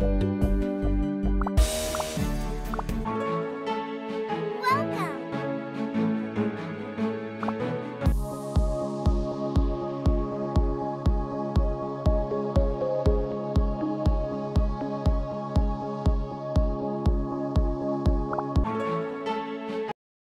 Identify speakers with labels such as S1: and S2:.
S1: Bye.